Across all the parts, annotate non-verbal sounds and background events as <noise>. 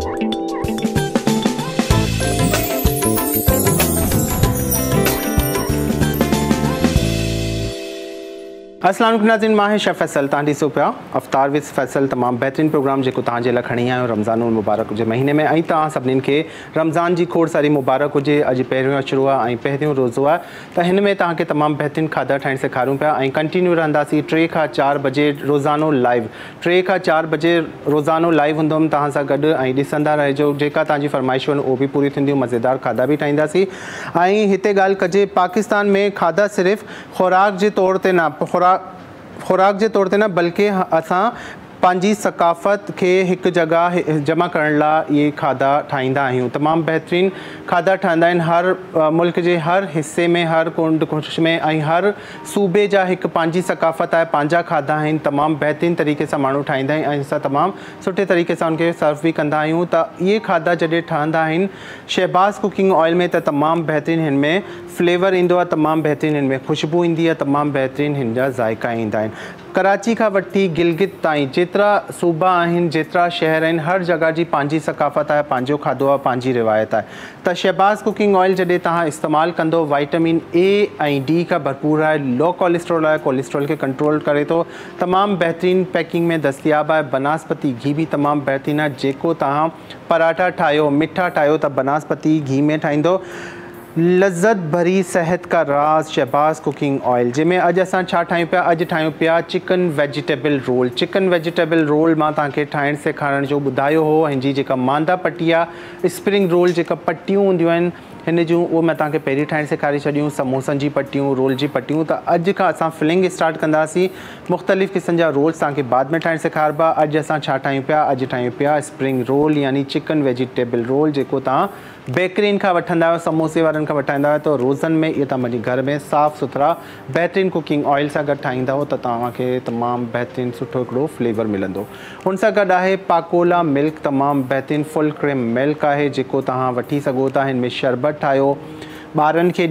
Thank you. Aslam नाज़िन माँ chef Faisal तव्हां ॾिसो पिया अफ़तार विद फैसल, तमामु बहितरीनु प्रोग्राम जेको तव्हांजे लाइ खणी आहियो रमज़ान मुबारक हुजे महीने में। ऐं तव्हां सभिनीनि रमज़ान जी खोड़ सारी मुबारक हुजे। अॼु पहिरियों अचिणो आहे, ऐं पहिरियों रोज़ो आहे। त हिन में तव्हांखे तमामु बहितरीनु खाधा ठाहिणु सेखारियूं पिया कंटिन्यू रहंदासीं टे खां चारि बजे रोज़ानो लाइव। टे खां चारि बजे रोज़ानो लाइव हूंदुमि तव्हां सां गॾु, ऐं उहे बि पूरी थींदियूं। मज़ेदार खाधा बि ठाहींदासीं। ऐं हिते ॻाल्हि पाकिस्तान में खाधा सिर्फ़ु खुराक जे तौर ते न, खुराक खुराक के तौर ते न बल्कि असां पंहिंजी सकाफ़त खे हिकु जॻह जमा लाइ इहे खाधा ठाहींदा तमामु बहितरीनु खाधा ठहंदा हर मुल्क जे हर हिसे में, हर कुंड कुछ में हर सूबे जा हिकु पंहिंजी सकाफ़त आहे, पंहिंजा खाधा आहिनि। तमामु बहितरीनु तरीक़े सां माण्हू ठाहींदा आहिनि, ऐं सुठे तरीक़े सां उनखे सर्व बि कंदा आहियूं। त इहे खाधा जॾहिं ठहंदा शहबाज़ कुकिंग ऑइल में तमामु बहितरीनु हिन में फ्लेवर ईंदो तमामु बहितरीनु हिन में ख़ुशबू ईंदी आहे, तमामु बहितरीनु हिन जा कराची खां वठी गिलगित ताईं। जेतिरा, सूबा आहिनि, जेतिरा शहर आहिनि, हर जॻह जी पंहिंजी सकाफ़त आहे पंहिंजो खाधो आहे रिवायत आहे। त शहबाज़ कुकिंग ऑइल जॾहिं तव्हां इस्तेमालु कंदो, वाइटामिन ए डी खां भरपूर आहे, लो कोलेस्ट्रॉल आहे, कोलेस्ट्रॉल खे कंट्रोल करे थो। तमामु बहितरीनु पैकिंग में दस्तियाबु आहे, बनास्पति घी बि तमामु बहितरीनु आहे। जेको तव्हां पराठा ठाहियो, मिठा ठाहियो, त बनास्पति घी में ठाहींदो। लज़त भरी सेहत का राज शहबाज़ कुकिंग ऑयल। जंहिंमें अॼु असां छा ठाहियूं पिया अॼु chicken vegetable roll. Chicken vegetable roll माँ तव्हांखे सेखारण जो ॿुधायो हो हिनजी जेका मांदा पटी स्प्रिंग रोल जेका पटियूं हूंदियूं आहिनि, हिन जूं, उहो माँ तव्हांखे पहिरीं सेखारे छॾियूं, समोसनि जी पटियूं, रोल जी पटियूं। त अॼु खां असां फिलिंग स्टार्ट कंदासीं, मुख़्तलिफ़ क़िस्म जा रोल्स तव्हांखे बाद में ठाहिणु सेखारिबा अॼु असां छा ठाहियूं पिया, अॼु स्प्रिंग रोल, यानी चिकन वेजिटेबल रोल, जेको तव्हां बेकरीन खां वठंदा आहियो समोसे वारनि खां वठंदा आहियो त रोज़नि में इहे तव्हां घर में साफ़ु सुथरा, बहितरीनु कुकिंग ऑइल सां गॾु ठाहींदव त तव्हांखे तमामु बहितरीनु फ्लेवर मिलंदो। हुन गॾु आहे पाकोला मिल्क तमामु बहितरीनु फुल क्रीम मिल्क आहे, जेको तव्हां वठी सघो था। हिन शरबत ठाहियो। ॿारनि खे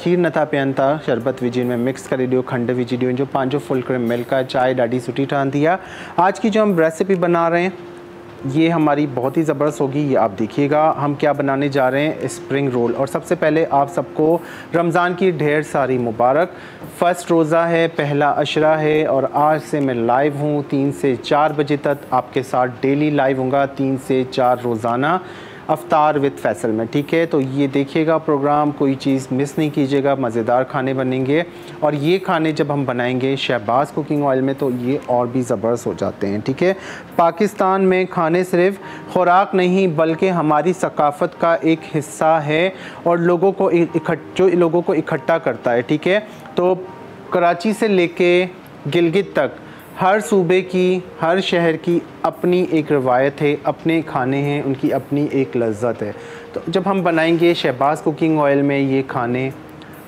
खीर नथा पीअनि था, शरबत विझी हिन में मिक्स करे ॾियो, खंडु विझी ॾियो। जो पंहिंजो फुल क्रीम मिल्क आहे, चांहि ॾाढी सुठी ठहंदी आज की जो हम रेसिपी बना रहे हैं ये हमारी बहुत ही ज़बरदस्त होगी, ये आप देखिएगा। हम क्या बनाने जा रहे हैं स्प्रिंग रोल और सबसे पहले आप सबको रमज़ान की ढेर सारी मुबारक। फ़र्स्ट रोज़ा है, पहला अशरा है और आज से मैं लाइव हूँ, तीन से चार बजे तक आपके साथ डेली लाइव हूँगा तीन से चार रोज़ाना। अफ्तार विद फैसल में, ठीक है? तो ये देखिएगा प्रोग्राम, कोई चीज़ मिस नहीं कीजिएगा, मज़ेदार खाने बनेंगे। और ये खाने जब हम बनाएँगे शहबाज कुकिंग ऑयल में तो ये और भी ज़बरदस्त हो जाते हैं, ठीक है? पाकिस्तान में खाने सिर्फ़ खुराक नहीं, बल्कि हमारी सकाफ़त का एक हिस्सा है और लोगों को इकट्ठ, जो लोगों को इकट्ठा करता है, ठीक है? तो कराची से लेके गिलगित तक हर सूबे की, हर शहर की अपनी एक रवायत है, अपने खाने हैं, उनकी अपनी एक लज्जत है। तो जब हम बनाएँगे शहबाज कुकिंग ऑयल में ये खाने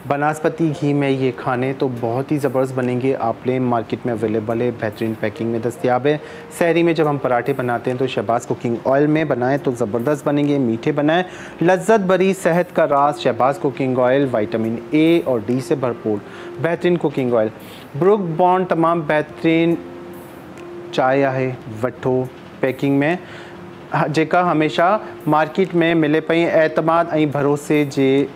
बनास्पति घी में ये खाने तो बहुत ही ज़बरदस्त बनेंगे। आप लें, मार्केट में अवेलेबल है, बेहतरीन पैकिंग में दस्तियाब है। शहरी में जब हम पराठे बनाते हैं तो शहबाज कुकिंग ऑयल में बनाएँ तो ज़बरदस्त बनेंगे, मीठे बनाएँ। लज्जत भरी सेहत का राज, Shahbaz cooking oil vitamin A और डी से भरपूर, बेहतरीन कुकिंग ऑयल। ब्रुक बॉन्ड तमाम बेहतरीन चाय है वठो पैकिंग में। जेका हमेशा मार्केट में मिले पई एतमाद भरोसे जे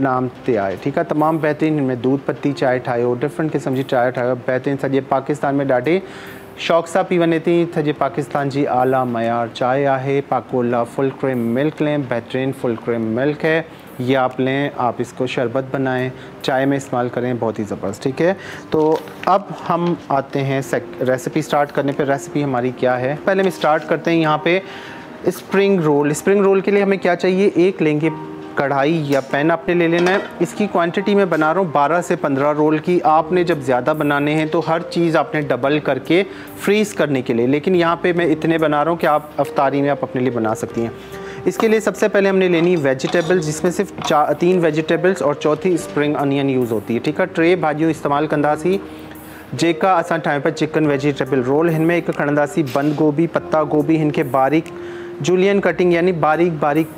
नाम ते आहे ठीकु आहे तमामु बहितरीनु में दूध, पत्ती चांहि ठाहियो डिफरेंट क़िस्म जी चांहि ठाहियो बहितरीनु सॼे पाकिस्तान में ॾाढे शौक़ सां पी वञे थी सॼे पाकिस्तान जी आला मयार चांहि आहे। पाकोला फुल क्रीम मिल्क लें, बेहतरीन फुल क्रीम मिल्क है। ये आप लें, आप इसको शरबत बनाएँ, चाय में इस्तेमाल करें, बहुत ही ज़बरदस्त, ठीक है? तो अब हम आते हैं रेसिपी स्टार्ट करने पे। रेसिपी हमारी क्या है? पहले हम स्टार्ट करते हैं यहाँ पे स्प्रिंग रोल स्प्रिंग रोल के लिए हमें क्या चाहिए? एक लेंगे कढ़ाई या पैन आपने ले लेना है। इसकी क्वांटिटी मैं बना रहा हूँ 12 से 15 रोल की। आपने जब ज़्यादा बनाने हैं तो हर चीज़ आपने डबल करके फ्रीज़ करने के लिए। लेकिन यहाँ पे मैं इतने बना रहा हूँ कि आप अफ्तारी में आप अपने लिए बना सकती हैं। इसके लिए सबसे पहले हमने लेनी वेजिटेबल्स जिसमें सिर्फ़ चार तीन वेजिटेबल्स और चौथी स्प्रिंग अनियन यूज़ होती है। ठीक है? टे भाॼियूं इस्तेमालु कंदासीं, जेका असां ठाहियूं पिया चिकन वेजिटेबल रोल हिन में हिकु खणंदासीं बंद गोभी, पत्ता गोभी खे बारीक जूलियन कटिंग यानी बारीक बारीक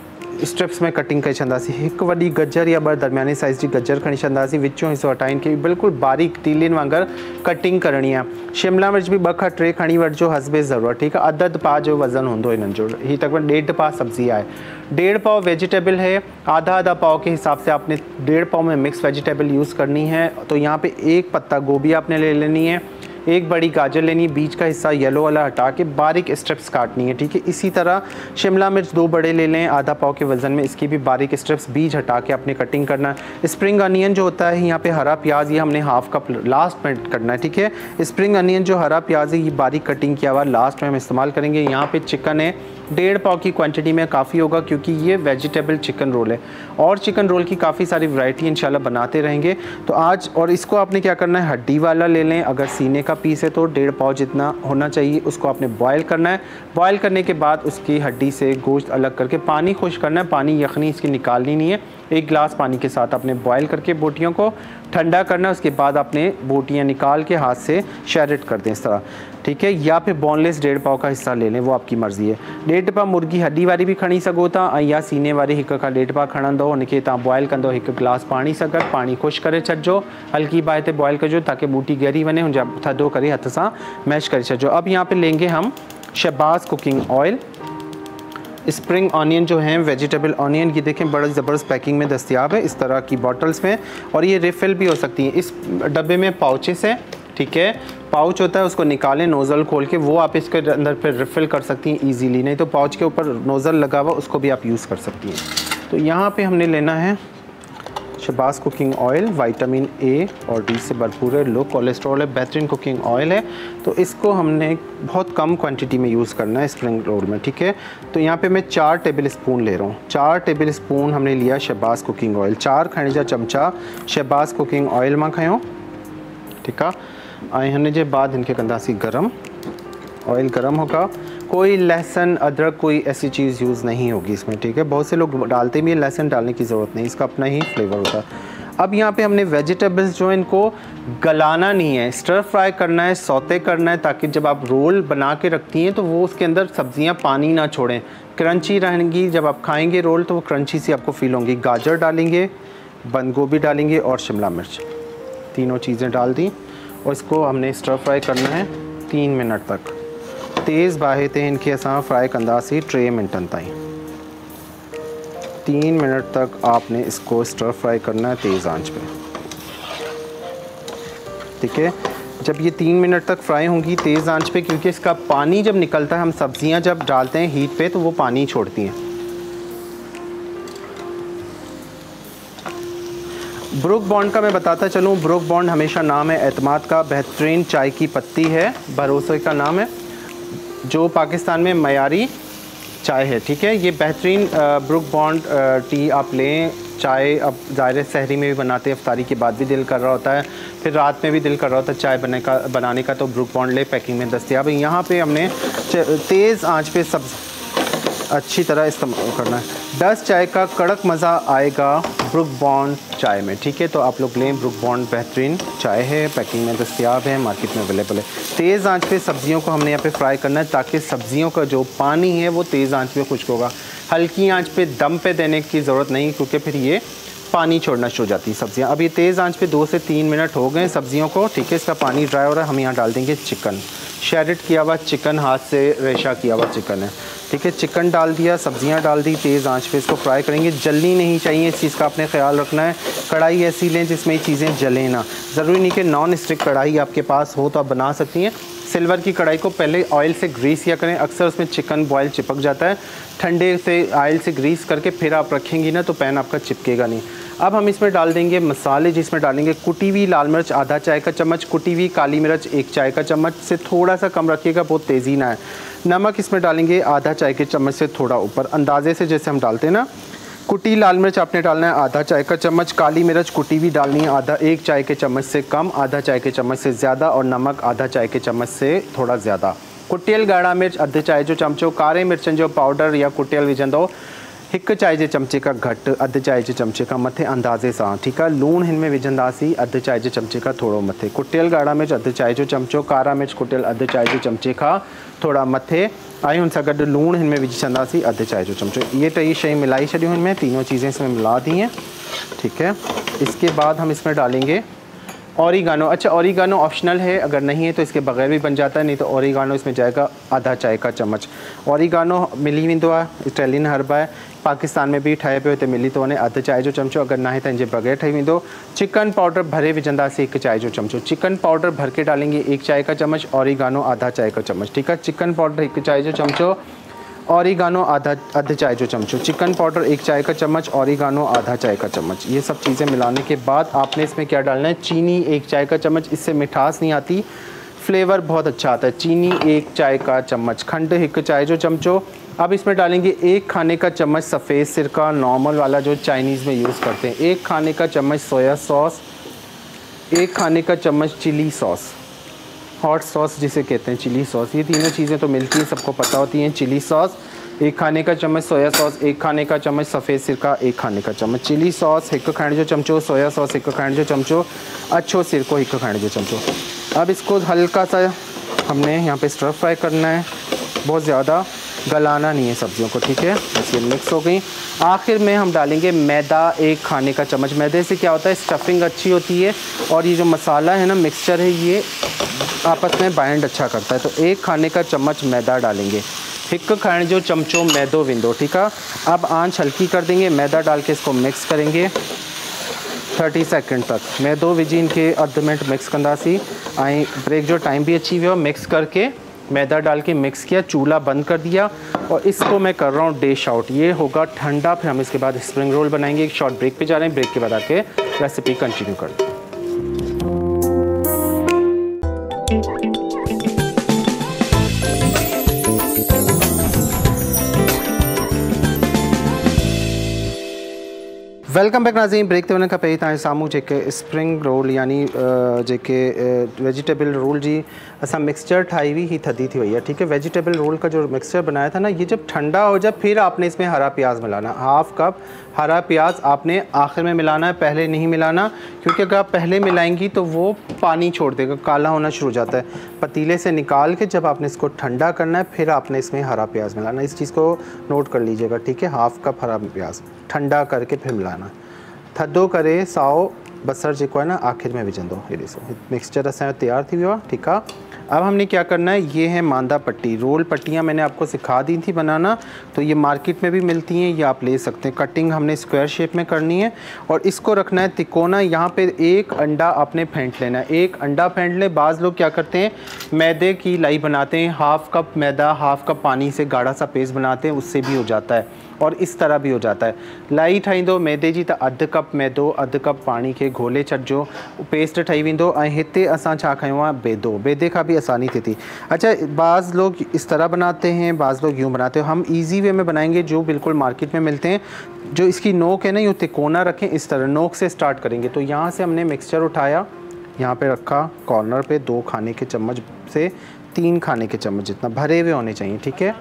स्ट्रिप्स में कटिंग करे छॾंदासीं हिकु वॾी गजर या ॿ दरमियाने साइज़ जी गजर खणी छॾंदासीं विचों हिसो हटाइनि खे बिल्कुलु बारीक तीलियुनि वांगुरु कटिंग करणी आहे। शिमला मिर्च बि ॿ खां टे खणी वठिजो, हसबे ज़रूरत ठीकु आहे? अधु अधु पाउ जो वज़न हूंदो हिननि जो। हीअ तक़रीबन सब्ज़ी आहे। डेढ़ पाव वेजिटेबल है, आधा आधा पाव के हिसाब से आपने डेढ़ पाव में मिक्स वेजिटेबल यूज़ करनी है। तो यहाँ पे एक पत्ता गोभी आपने ले लेनी है। एक बड़ी गाजर लेनी है बीच का हिस्सा येलो वाला हटा के बारीक स्ट्रिप्स काटनी है, ठीक है? इसी तरह शिमला मिर्च दो बड़े ले लें, आधा पाव के वज़न में, इसकी भी बारीक स्ट्रिप्स बीज हटा के अपने कटिंग करना है। स्प्रिंग अनियन जो होता है, यहाँ पे हरा प्याज, ये हमने हाफ़ कप लास्ट में करना है, ठीक है? स्प्रिंग अनियन जो हरा प्याज है, ये बारीक कटिंग किया हुआ लास्ट में हम इस्तेमाल करेंगे। यहाँ पे चिकन है डेढ़ पाव की क्वांटिटी में काफ़ी होगा क्योंकि ये वेजिटेबल चिकन रोल है। और चिकन रोल की काफ़ी सारी वैरायटी इंशाल्लाह बनाते रहेंगे। तो आज और इसको आपने क्या करना है? हड्डी वाला ले लें। अगर सीने का पीस है तो डेढ़ पाव जितना होना चाहिए, उसको आपने बॉयल करना है। बॉयल करने के बाद उसकी हड्डी से गोश्त अलग करके पानी खुश करना है। पानी यखनी इसकी निकालनी नहीं है। एक गिलास पानी के साथ आपने बॉयल करके बोटियों को ठंडा करना है। उसके बाद आपने बोटियाँ निकाल के हाथ से शेरेट कर दें इस तरह। ठीक है? या फिर बोनलेस डेढ़ पाव का हिस्सा ले लें, वो आपकी मर्ज़ी है। डेढ़ पाव मुर्गी हड्डी वारी भी खणी सघो था, या सीने वारी हिक खां डेढ पाव खणंदो हुनखे तव्हां बॉयल कंदो, हिकु गिलास पाणी सां पाणी ख़ुशि करे छॾिजो, हल्की बाहि ते बॉयल कजो, ताकी बूटी ॻरी वञे हुनजा थधो करे हथ सां मैश करे छॾिजो। अब यहाँ पे लेंगे हम Shahbaz cooking oil spring onion जो है वेजिटेबल ऑनियन ये देखें, बड़ा ज़बरदस्त पैकिंग में दस्तियाब है, इस तरह की बॉटल्स में, और ये रिफ़िल भी हो सकती है। इस डब्बे में पाउचेस हैं। ठीक है? पाउच होता है, उसको निकालें नोज़ल खोल के, वो आप इसके अंदर फिर रिफ़िल कर सकती हैं इजीली नहीं तो पाउच के ऊपर नोज़ल लगा हुआ, उसको भी आप यूज़ कर सकती हैं। तो यहाँ पे हमने लेना है Shahbaz cooking oil vitamin A और डी से भरपूर है। लो कोलेस्ट्रॉल है, बेहतरीन कुकिंग ऑयल है। तो इसको हमने बहुत कम क्वांटिटी में यूज़ करना है स्प्रिंग रोल में, ठीक है? तो यहाँ पे मैं चार टेबल स्पून ले रहा हूँ। चार टेबल स्पून हमने लिया शहबाज कुकिंग ऑयल चार खणी जा चमचा शहबाज कुकिंग ऑयल माँ खयों ठीक आहे ऐं जे बाद हिनखे कंदासीं गरम ऑयल गर्म होगा। कोई लहसुन, अदरक, कोई ऐसी चीज़ यूज़ नहीं होगी इसमें, ठीक है? बहुत से लोग डालते भी हैं, लहसुन डालने की ज़रूरत नहीं, इसका अपना ही फ्लेवर होता। है अब यहाँ पे हमने वेजिटेबल्स जो इनको गलाना नहीं है। स्टर फ्राई करना है सौते करना है, ताकि जब आप रोल बना के रखती हैं तो वो उसके अंदर सब्ज़ियाँ, पानी ना छोड़ें। क्रंची रहेंगी, जब आप खाएँगे रोल तो वो क्रंची सी आपको फील होंगी। गाजर डालेंगे, बंद गोभी डालेंगे और शिमला मिर्च। तीनों चीज़ें डाल दी। और इसको हमने स्टर फ्राई करना है तीन मिनट तक। तेज़ बाहि ते इनके असां फ्राई कंदासीं टे मिनटनि ताईं तीन मिनट तक आपने इसको स्टर फ्राई करना है तेज़ आँच पे। ठीक है? जब ये तीन मिनट तक फ्राई होंगी तेज़ आँच पे, क्योंकि इसका पानी जब निकलता है, हम सब्ज़ियाँ जब डालते हैं हीट पे तो वो पानी छोड़ती हैं। ब्रुक बॉन्ड का मैं बताता चलूँ। ब्रुक बॉन्ड हमेशा नाम है, एतमाद का बेहतरीन चाय की पत्ती है भरोसे का नाम है, जो पाकिस्तान में मयारी चाय है, ठीक है? ये बेहतरीन ब्रुक बॉन्ड टी आप लें, चाय अब ज़ाहिर सहरी में भी बनाते हैं, अफ्तारी के बाद भी दिल कर रहा होता है, फिर रात में भी दिल कर रहा होता है चाय बने का, बनाने का तो ब्रुक बॉन्ड ले, पैकिंग में दस्तियाब। यहाँ पे हमने तेज़ आँच पे सब अच्छी तरह इस्तेमाल करना है। दस चाय का कड़क मज़ा आएगा ब्रुक बॉन्ड चाय में, ठीक है? तो आप लोग लें ब्रुक बॉन्ड बेहतरीन चाय है, पैकिंग में दस्तियाब है, मार्केट में अवेलेबल है। तेज़ आँच पे सब्जियों को हमने यहाँ पे फ्राई करना है ताकि सब्जियों का जो पानी है वो तेज़ आँच पे खुश्क होगा। हल्की आँच पे दम पे देने की ज़रूरत नहीं क्योंकि फिर ये पानी छोड़ना शुरू हो जाती है सब्ज़ियाँ। ये तेज़ आँच पे दो से तीन मिनट हो गए सब्जियों को, ठीक है? इसका पानी ड्राई हो रहा है, हम यहाँ डाल देंगे चिकन। शेरिट किया हुआ चिकन, हाथ से रेशा किया हुआ चिकन है। ठीक है, चिकन डाल दिया, सब्ज़ियाँ डाल दी, तेज़ आँच पे इसको फ्राई करेंगे। जलनी नहीं चाहिए, इस चीज़ का आपने ख्याल रखना है। कढ़ाई ऐसी लें जिसमें ये चीज़ें जलें ना। ज़रूरी नहीं कि नॉन स्टिक कढ़ाई आपके पास हो तो आप बना सकती हैं। सिल्वर की कढ़ाई को पहले ऑयल से ग्रीस किया करें, अक्सर उसमें चिकन बॉयल चिपक जाता है। ठंडे से ऑयल से ग्रीस करके फिर आप रखेंगी ना तो पैन आपका चिपकेगा नहीं। अब हम इसमें डाल देंगे मसाले, जिसमें डालेंगे कुटी हुई लाल मिर्च, आधा चाय का चम्मच, कुटी हुई काली मिर्च, एक चाय का चम्मच। से थोड़ा सा कम रखिएगा, बहुत तेज़ी ना है नमक इसमें डालेंगे, आधा चाय के चम्मच से थोड़ा ऊपर। अंदाजे से जैसे हम डालते हैं ना, कुटी लाल मिर्च आपने डालना है, आधा चाय का चम्मच। काली मिर्च कुटी भी डालनी है, आधा एक चाय के चम्मच से कम, आधा चाय के चम्मच से ज़्यादा और नमक आधा चाय के चम्मच से थोड़ा ज़्यादा। कुटियल गाढ़ा मिर्च अधे चाय जो चमचो, कारे मिर्चनि जो पाउडर या कुटियल विझंदो हिकु चांहि जे चमचे खां घटि अधु चांहि जे चमचे खां मथे अंदाज़े सां, ठीकु आहे लूणु हिन में विझंदासीं, अधु चांहि जे चमचे खां थोरो मथे। कुटियल ॻाढ़ा मिर्च, अधु चांहि जो चमचो, कारा मिर्च कुटियल, अधु चांहि जे चमचे खां थोरा मथे। हुन सां गॾु लूणु हिन में विझी छॾंदासीं अधु चांहि जो चमचो। ये टई शयूं मिलाई छॾियूं हिन में, तीनों चीज़ें इसमें मिला दी हैं ठीक है? इसके बाद हम इसमें डालेंगे औरिगानो अच्छा औरिगानो ऑप्शनल है, अगर नहीं है तो इसके बगैर भी बन जाता है, नहीं तो औरिगानो इसमें जाएगा आधा चाय का चम्मच। औरिगानो मिली आहे इटालियन हर्ब आहे पाकिस्तान में भी ठहे हिते मिली थो वञे अधु चांहि जो चमचो, अगर ना तो बगैर ठही वेंदो। चिकन पाउडर भरे विझंदासीं हिकु चाय जो चमचो। चिकन पाउडर भर के डालेंगे एक चाय का चम्मच औरिगानो आधा चाय का चम्मच, ठीक है? चिकन पाउडर एक चाय जो चमचो ऑरिगानो आधा, अध चाय जो चमचो। चिकन पाउडर एक चाय का चम्मच ऑरिगानो आधा चाय का चम्मच। ये सब चीज़ें मिलाने के बाद आपने इसमें क्या डालना है? चीनी एक चाय का चम्मच, इससे मिठास नहीं आती। फ्लेवर बहुत अच्छा आता है। चीनी एक चाय का चम्मच, खंड एक चाय जो चमचो अब इसमें डालेंगे एक खाने का चम्मच सफ़ेद सिरका नॉर्मल वाला जो चाइनीज़ में यूज़ करते हैं। एक खाने का चम्मच सोया सॉस एक खाने का चम्मच चिली सॉस हॉट सॉस जिसे कहते हैं चिली सॉस ये तीनों चीज़ें तो मिलती हैं, सबको पता होती हैं चिली सॉस एक खाने का चम्मच सोया सॉस एक खाने का चम्मच सफ़ेद सिरका एक खाने का चम्मच चिली सॉस एक खाने जो चमचो सोया सॉस एक खाने जो चमचो अच्छो सिरको एक खाने जो चमचो अब इसको हल्का सा हमने यहाँ पे स्टर फ्राई करना है। बहुत ज़्यादा गलाना नहीं है सब्जियों को, ठीक है? बस ये मिक्स हो गई। आखिर में हम डालेंगे मैदा, एक खाने का चम्मच मैदे। से क्या होता है? स्टफिंग अच्छी होती है और ये जो मसाला है ना मिक्सचर है, ये आपस में बाइंड अच्छा करता है। तो एक खाने का चम्मच मैदा डालेंगे। हिक खाने जो चमचो मैदो विंदो, ठीक है? अब आँच हल्की कर देंगे। मैदा डाल के इसको मिक्स करेंगे। 30 सेकंड तक। मैदो विझी इनके अध मिनट मिक्स कंदासीं। ऐं ब्रेक जो टाइम भी अची वियो मिक्स करके मैदा डाल के मिक्स किया, चूल्हा बंद कर दिया और इसको मैं कर रहा हूँ डिश आउट ये होगा ठंडा, फिर हम इसके बाद स्प्रिंग रोल बनाएँगे। एक शॉर्ट ब्रेक पे जा रहे हैं। ब्रेक के बाद आके रेसिपी कंटिन्यू कर हैं। वेलकम बैक नाज़ीन ब्रेक ते वञण पहिरीं तव्हांजे साम्हूं जेके स्प्रिंग रोल यानी जेके वेजिटेबल रोल जी असां मिक्सचर ठाई हुई ही थदी थी वही है ठीक है? वेजिटेबल रोल का जो मिक्सचर बनाया था ना, ये जब ठंडा हो जाए, फिर आपने इसमें हरा प्याज मिलाना। हाफ़ कप हरा प्याज आपने आखिर में मिलाना है, पहले नहीं मिलाना, क्योंकि अगर आप पहले मिलाएँगी तो वो पानी छोड़ देगा, काला होना शुरू हो जाता है। पतीले से निकाल के जब आपने इसको ठंडा करना है, फिर आपने इसमें हरा प्याज मिलाना। इस चीज़ को नोट कर लीजिएगा, ठीक है? हाफ़ कप हरा प्याज, ठंडा करके फिर मिलाना। थधो करे साओ बसर जो है ना, आखिर में विझंदो। ये मिक्सचर असांजो तैयार थी वियो ठीक है अब हमने क्या करना है, ये है मांदा पट्टी। रोल पट्टियाँ मैंने आपको सिखा दी थी बनाना तो ये मार्केट में भी मिलती हैं, ये आप ले सकते हैं। कटिंग हमने स्क्वायर शेप में करनी है, और इसको रखना है तिकोना। यहाँ पे एक अंडा आपने फेंट लेना है। एक अंडा फेंट ले, बाज़ लोग क्या करते हैं, मैदे की लाई बनाते हैं। हाफ़ कप मैदा हाफ़ कप पानी से गाढ़ा सा पेस्ट बनाते हैं, उससे भी हो जाता है। और इस तरह भी हो जाता है। लाई ठाहींदो, मैदे जी त अधु कप मैदो, अधु कप पानी खे घोले छॾिजो, पेस्ट ठही वेंदो हिते असां छा बेदो। बेदे खां बि आसानी थिए थी। अच्छा बाज़ लोग इस तरह बनाते हैं, बाज़ लोग यूँ बनाते हैं। हम ईजी वे में बनाएँगे जो बिल्कुल मार्केट में मिलते हैं। जो इसकी नोक है ना, यूँ तिकोना रखें, इस तरह नोक से स्टार्ट करेंगे। तो यहाँ से हमने मिक्सचर उठाया, यहाँ पे रखा कॉर्नर पे दो खाने के चम्मच से तीन खाने के चम्मच जितना भरे हुए होने चाहिए, ठीक है?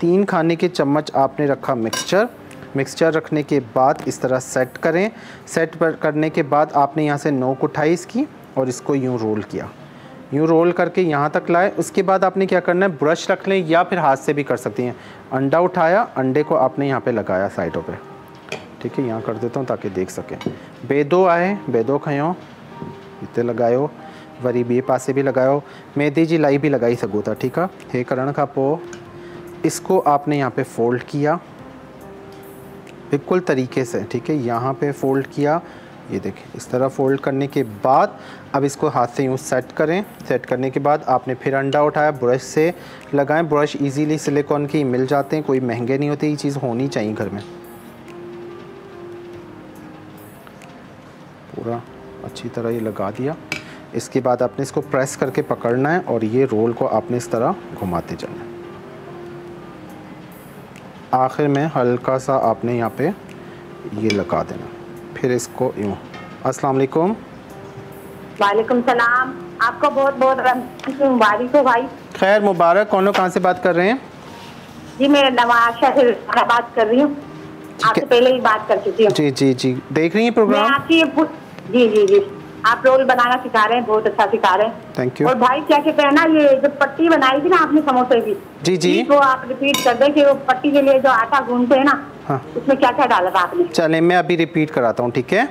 तीन खाने के चम्मच आपने रखा मिक्सचर मिक्सचर रखने के बाद इस तरह सेट करें। सेट पर करने के बाद आपने यहाँ से नोक उठाई इसकी और इसको यूँ रोल किया। यूँ रोल करके यहाँ तक लाए। उसके बाद आपने क्या करना है? ब्रश रख लें या फिर हाथ से भी कर सकती हैं। अंडा उठाया। अंडे को आपने यहाँ पे लगाया साइडों पे। ठीक है, यहाँ कर देता हूँ ताकि देख सकें। बेदो आए। बेदो खयो इतने लगायो। वरी बे पासे भी लगायो। मैदे जी लाई भी लगाई सघो था ठीक है? हे करण खां पोइ इसको आपने यहाँ पे फोल्ड किया। बिल्कुल तरीके से, ठीक है? यहाँ पे फोल्ड किया। ये देखें, इस तरह फोल्ड करने के बाद अब इसको हाथ से यूँ सेट करें। सेट करने के बाद आपने फिर अंडा उठाया ब्रश से लगाएँ। ब्रश इजीली सिलिकॉन के मिल जाते हैं, कोई महँगे नहीं होते, ये चीज़ होनी चाहिए घर में। पूरा अच्छी तरह ये लगा दिया। इसके बाद आपने इसको प्रेस करके पकड़ना है और ये रोल को आपने इस तरह घुमाते जाना है। आखिर में हल्का सा आपने यहाँ पे ये लगा देना। फिर इसको यूँ। अस्सलाम वालेकुम वालेकुम सलाम। आपको बहुत बहुत मुबारक हो भाई। खैर मुबारक। कौन कहाँ से बात कर रहे हैं? जी मैं नवाशा से बात कर रही हूँ। आपसे पहले ही बात कर चुकी हूँ। जी जी जी। देख रही हैं मैं प्रोग्राम? आपकी जी जी जी। आप रोल बनाना सिखा रहे हैं बहुत अच्छा सिखा रहे हैं। थैंक यू और भाई क्या कहते हैं ना ये जो पट्टी बनाई थी ना आपने समोसे की जी, जी। वो आप रिपीट कर दें कि वो पट्टी के लिए जो आटा गूंढते हैं ना हाँ। उसमें क्या क्या डाला था आपने? चले मैं अभी रिपीट कराता हूँ ठीक है?